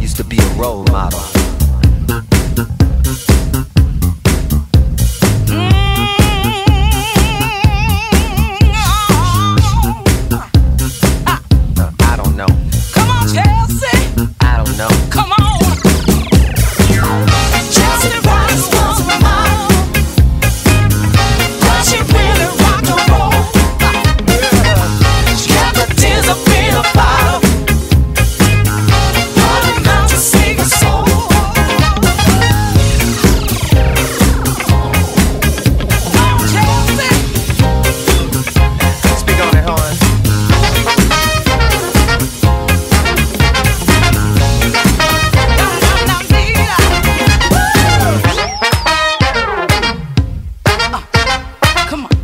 Used to be a role model. Come on.